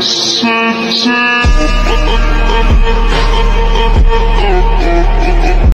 city.